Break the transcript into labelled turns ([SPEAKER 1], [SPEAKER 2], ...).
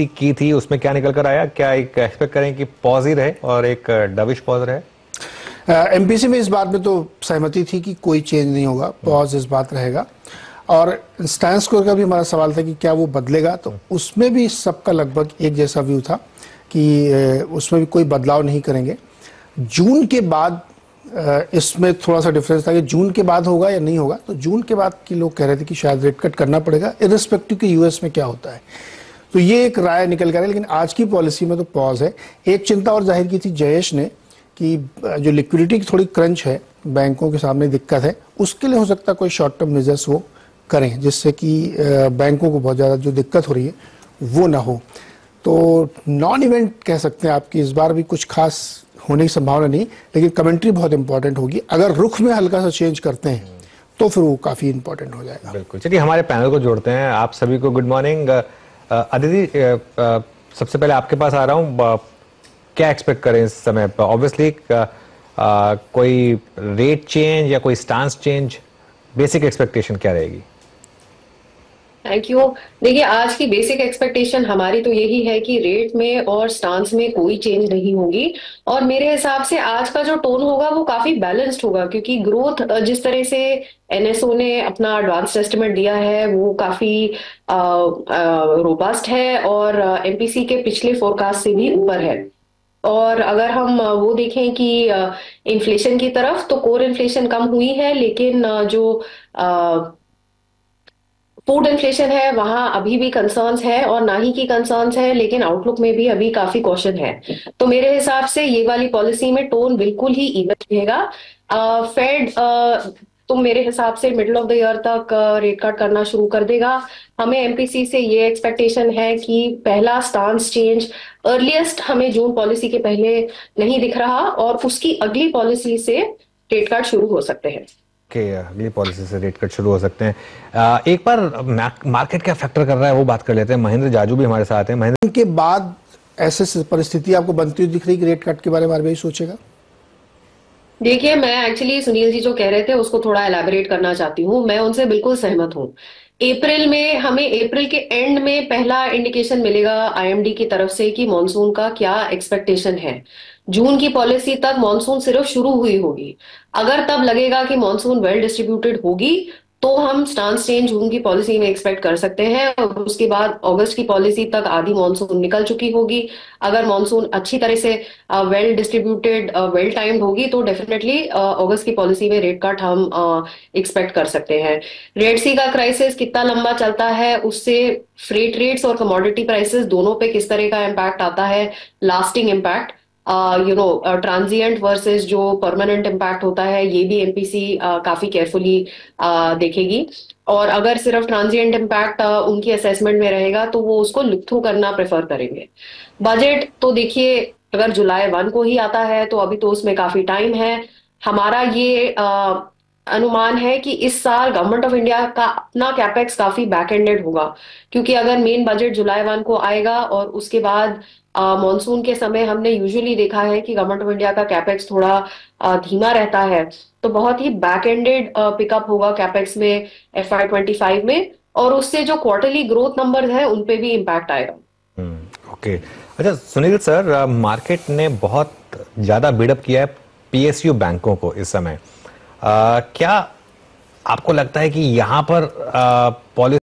[SPEAKER 1] की थी उसमें क्या निकल कर आया? क्या एक एक्सपेक्ट करें कि पॉज ही रहे और एक डविश पॉज रहे?
[SPEAKER 2] एमपीसी में इस बात में तो सहमति थी कि कोई चेंज नहीं होगा, पॉज इस बात रहेगा। और स्टैंड स्कोर का भी हमारा सवाल था कि क्या वो बदलेगा? तो उसमें भी सबका लगभग एक जैसा व्यू था कि उसमें भी कोई बदलाव नहीं करेंगे। जून के बाद इसमें थोड़ा सा डिफरेंस था कि जून के बाद होगा या नहीं होगा। तो जून के बाद की लोग कह रहे थे कि शायद रेट कट करना पड़ेगा इरिस्पेक्टिव कि यूएस में क्या होता है। तो ये एक राय निकल कर लेकिन आज की पॉलिसी में तो पॉज है। एक चिंता और ज़ाहिर की थी जयेश ने कि जो लिक्विडिटी की थोड़ी क्रंच है, बैंकों के सामने दिक्कत है, उसके लिए हो सकता है कोई शॉर्ट टर्म मेजर्स वो करें, जिससे कि बैंकों को बहुत ज़्यादा जो दिक्कत हो रही है, वो ना हो। तो नॉन इवेंट कह सकते हैं आपकी इस बार भी कुछ खास होने की संभावना नहीं, लेकिन कमेंट्री बहुत इंपॉर्टेंट होगी। अगर रुख में हल्का सा चेंज करते हैं तो फिर वो काफ़ी इंपॉर्टेंट हो जाएगा।
[SPEAKER 1] बिल्कुल। चलिए, हमारे पैनल को जोड़ते हैं। आप सभी को गुड मॉर्निंग अदिति सबसे पहले आपके पास आ रहा हूँ क्या एक्सपेक्ट करें इस समय पर ऑब्वियसली कोई रेट चेंज या कोई स्टांस चेंज बेसिक एक्सपेक्टेशन क्या रहेगी?
[SPEAKER 3] थैंक यू देखिए, आज की बेसिक एक्सपेक्टेशन हमारी तो यही है कि रेट में और स्टांस में कोई चेंज नहीं होगी। और मेरे हिसाब से आज का जो टोन होगा, वो काफ़ी बैलेंस्ड होगा, क्योंकि ग्रोथ जिस तरह से एनएसओ ने अपना एडवांस एस्टिमेट दिया है, वो काफ़ी रोबस्ट है और एमपीसी के पिछले फोरकास्ट से भी ऊपर है। और अगर हम वो देखें कि इन्फ्लेशन की तरफ़ तो कोर इन्फ्लेशन कम हुई है, लेकिन जो फ़ूड इन्फ्लेशन है, वहाँ अभी भी कंसर्न्स है और ना ही की कंसर्न्स है, लेकिन आउटलुक में भी अभी काफ़ी क्वेश्चन है। तो मेरे हिसाब से ये वाली पॉलिसी में टोन बिल्कुल ही इवन रहेगा। फेड तो मेरे हिसाब से मिडिल ऑफ़ द ईयर तक रेट कट करना शुरू कर देगा। हमें एमपीसी से ये एक्सपेक्टेशन है कि पहला स्टांस चेंज अर्लीस्ट हमें जून पॉलिसी के पहले नहीं दिख रहा और उसकी अगली पॉलिसी से रेट कट शुरू हो सकते हैं।
[SPEAKER 1] के अगली पॉलिसी से रेट कट शुरू हो सकते हैं। एक बार मार्केट क्या फैक्टर कर रहा है वो बात कर लेते हैं। महेंद्र जाजू भी हमारे साथ हैं।
[SPEAKER 2] महेंद्र के बाद ऐसे परिस्थिति आपको बनती हुई दिख रही कि रेट कट के बारे में आरबीआई सोचेगा?
[SPEAKER 3] देखिए मैं एक्चुअली सुनील जी जो कह रहे थे उसको थोड़ा एलैबोरेट करना चाहती हूँ। मैं उनसे बिल्कुल सहमत हूँ। अप्रैल में हमें अप्रैल के एंड में पहला इंडिकेशन मिलेगा आईएमडी की तरफ़ से कि मॉनसून का क्या एक्सपेक्टेशन है। जून की पॉलिसी तक मॉनसून सिर्फ़ शुरू हुई होगी। अगर तब लगेगा कि मॉनसून वेल डिस्ट्रीब्यूटेड होगी तो हम स्टांस चेंज जून की पॉलिसी में एक्सपेक्ट कर सकते हैं और उसके बाद अगस्त की पॉलिसी तक आधी मानसून निकल चुकी होगी। अगर मानसून अच्छी तरह से वेल डिस्ट्रीब्यूटेड वेल टाइम्ड होगी तो डेफिनेटली अगस्त की पॉलिसी में रेट कट हम एक्सपेक्ट कर सकते हैं। रेड सी का क्राइसिस कितना लंबा चलता है, उससे फ्रेट रेट्स और कमोडिटी प्राइसेस दोनों पे किस तरह का इम्पैक्ट आता है? Lasting impact you know transient versus जो परमानेंट इम्पैक्ट होता है ये भी एमपीसी uh, काफ़ी केयरफुली uh, देखेगी। और अगर सिर्फ़ ट्रांजिएंट इम्पैक्ट uh, उनकी असेसमेंट में रहेगा तो वो उसको लुक थ्रू करना प्रेफर करेंगे। बजट तो देखिए अगर जुलाई वन को ही आता है तो अभी तो उसमें काफ़ी टाइम है। हमारा ये uh, अनुमान है कि इस साल गवर्नमेंट ऑफ़ इंडिया का अपना कैपेक्स काफ़ी बैक एंडेड होगा। क्योंकि अगर मेन बजट जुलाई वन को आएगा और उसके बाद मॉनसून के समय हमने यूजुअली देखा है कि गवर्नमेंट ऑफ़ इंडिया का कैपेक्स थोड़ा आ, धीमा रहता है। तो बहुत ही बैक एंडेड पिकअप होगा कैपेक्स में एफ़ आई ट्वेंटी फाइव में और उससे जो क्वार्टरली ग्रोथ नंबर है उन पे भी इम्पैक्ट आएगा।
[SPEAKER 1] ओके हम्म, अच्छा सुनील सर मार्केट ने बहुत ज़्यादा बिल्डअप किया है पीएसयू बैंकों को इस समय। क्या आपको लगता है कि यहाँ पर पॉलिसी